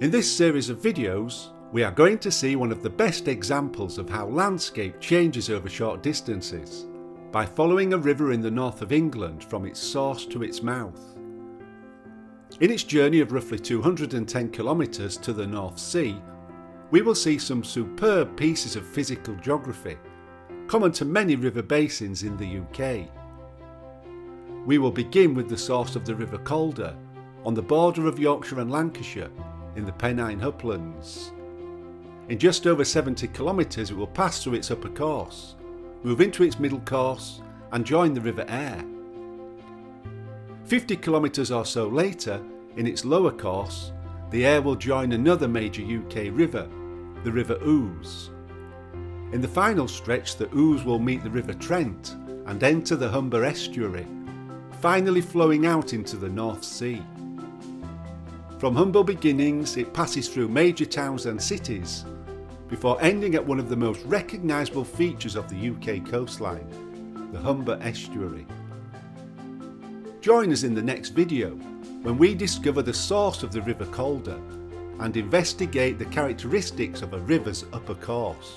In this series of videos, we are going to see one of the best examples of how landscape changes over short distances by following a river in the north of England from its source to its mouth. In its journey of roughly 210 kilometres to the North Sea, we will see some superb pieces of physical geography, common to many river basins in the UK. We will begin with the source of the River Calder, on the border of Yorkshire and Lancashire, in the Pennine Uplands. In just over 70 kilometres it will pass through its upper course, move into its middle course and join the River Aire. 50 kilometres or so later, in its lower course, the Aire will join another major UK river, the River Ouse. In the final stretch the Ouse will meet the River Trent and enter the Humber estuary, finally flowing out into the North Sea. From humble beginnings it passes through major towns and cities before ending at one of the most recognisable features of the UK coastline, the Humber estuary. Join us in the next video when we discover the source of the River Calder and investigate the characteristics of a river's upper course.